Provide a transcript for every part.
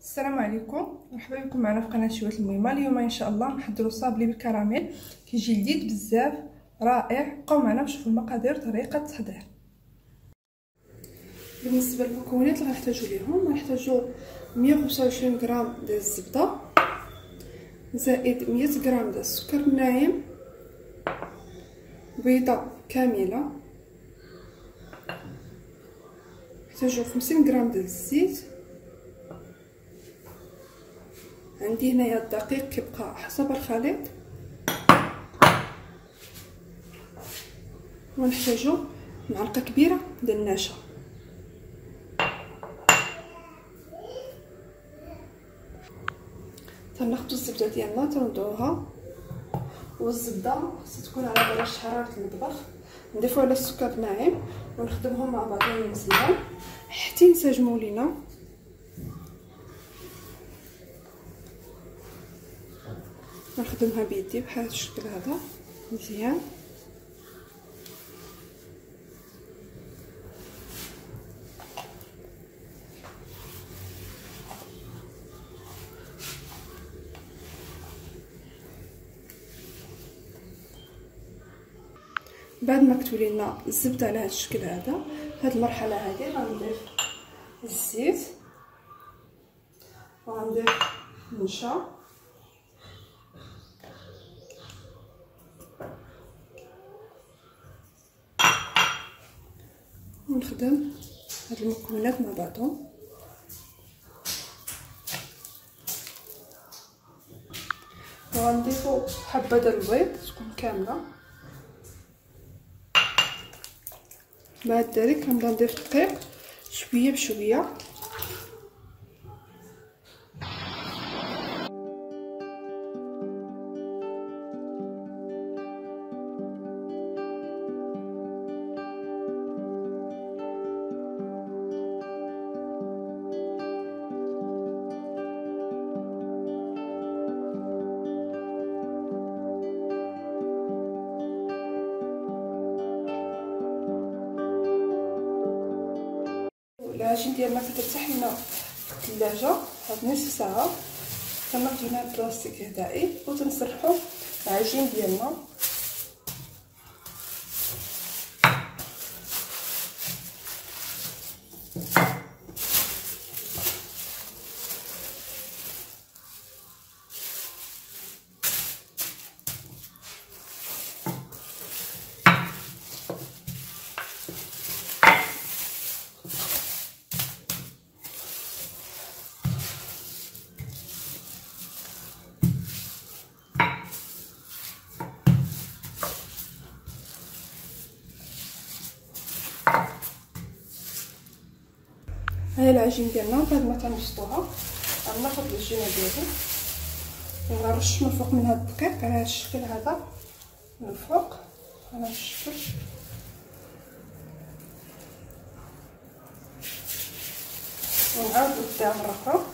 السلام عليكم. مرحبا بكم معنا في قناة شوية الميمه اليوم إن شاء الله نحضروا صابلي بالكراميل. كيجي لذيذ بزاف رائع. بقاو معنا نشوفوا المقادير طريقة التحضير. بالنسبة للمكونات اللي غنحتاجو ليهم غنحتاجو 125 غرام ديال الزبدة زائد 100 غرام ديال السكر الناعم بيضة كاملة. نحتاجو 50 غرام ديال الزيت. عندي هنايا الدقيق كيبقى حسب الخليط. ونحتاجو معلقة كبيرة ديال النشا. تناخدو الزبدة ديالنا تنوضعوها. والزبدة خصها تكون على درجة حراره المطبخ. نضيفو على السكر الناعم ونخدمهم مع بعضهم مزيان. حتى ينسجموا لينا. نخدمها بيدي بحال هذا الشكل هذا. مزيان. بعد ما كتولي لنا الزبدة على هذا الشكل هذا هاد المرحلة هذه غنضيف الزيت وغنضيف النشا ونخدم هاد المكونات مع بعضهم. وغنضيفو حبة ديال البيض تكون كاملة. بعد ذلك غنبدا نضيف الدقيق شوية بشوية. العجين ديالنا كترتاح لنا في الثلاجه واحد نصف ساعة. كناخدو هنا بلاستيك غذائي وتنسرحو العجين ديالنا. هاي العجين ديالنا بعد ما تنبسطوها. غناخد العجينه ديالي. وغنرش من فوق منها الدقيق على هذا الشكل هذا. من فوق. على هذا الشكل. ونعاود نبداها مره أخرى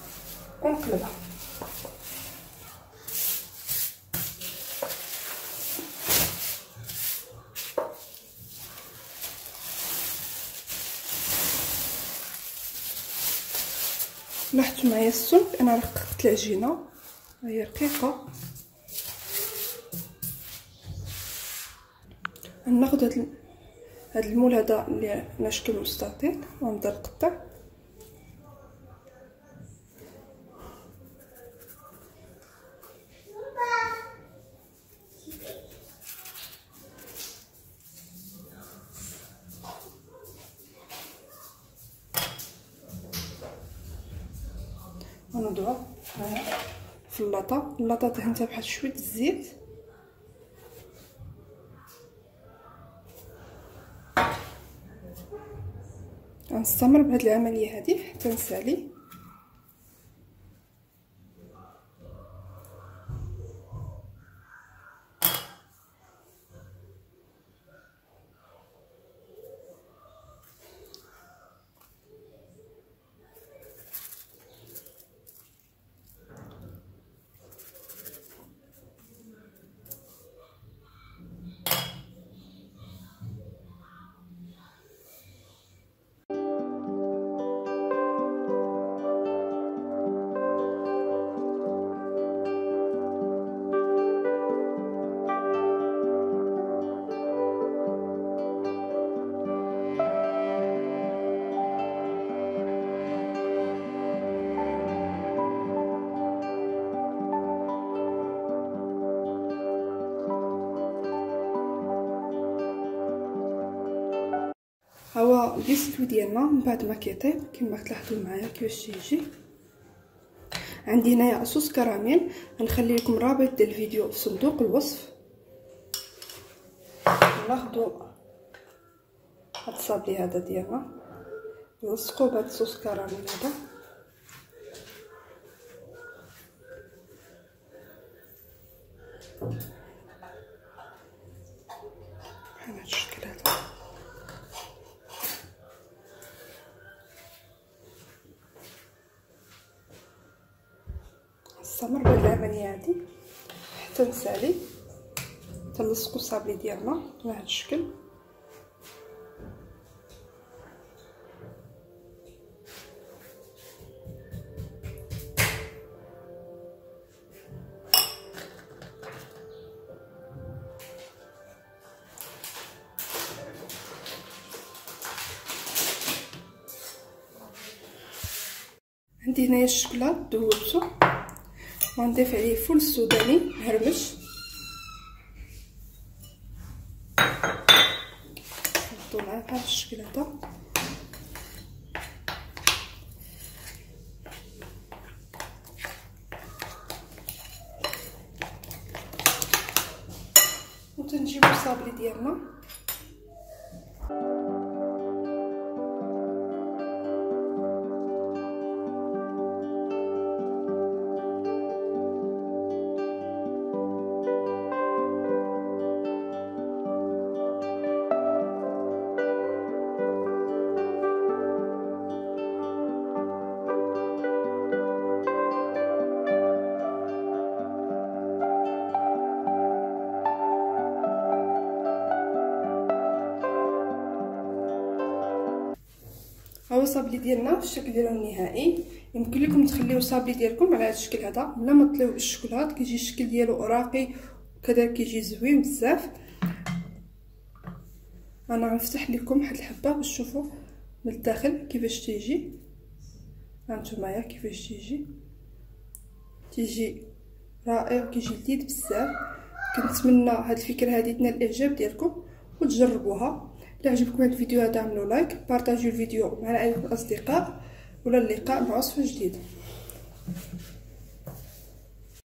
ونقلبها. لاحظتوا معايا السمك أنا رققت العجينة. هي رقيقة. ناخذ هاد المول هذا اللي على شكل مستطيل ونبدا نقطع ونوضعو في اللاطه اللاطه دهنتها بواحد شوية الزيت. غنستمر بهاد العملية هذه حتى نسالي. البيستوي ديالنا من بعد ما كيطيب كما تلاحظوا معايا كيفاش تيجي. عندي هنايا صوص كراميل غنخلي لكم رابط ديال الفيديو في صندوق الوصف. ناخذوا هاد الصابلي هذا ديالنا نلصقوا بهذا الصوص كراميل هذا. بحال هاد الشكل هذا بهاد العملية هادي حتى نسالي تنلصقوا الصابلي ديالنا بهذا الشكل. عندي هنايا الشكلاط ذوبتو وغنضيف عليه فول السوداني مهرمش نحطو معاه بهذا الشكل هذا وتنجيبو الصابلي ديالنا هو الصابلي ديالنا في الشكل ديالو النهائي. يمكن لكم تخليو الصابلي ديالكم على هذا الشكل هذا. ولا ما تطليوه بالشكلاط كيجي الشكل ديالو راقي وكذلك كيجي زوين بزاف. أنا غنفتح لكم واحد الحبة باش تشوفوا من الداخل كيفاش تيجي. هانتوما كيفاش تيجي. تيجي رائع وكيجي لذيذ بزاف. كنتمنى هاد الفكرة هذه تنال الإعجاب ديالكم وتجربوها. عجبكم هذا الفيديو هذا اعملوا لايك بارطاجيو الفيديو مع العائله والاصدقاء ولا اللقاء مع وصفه جديده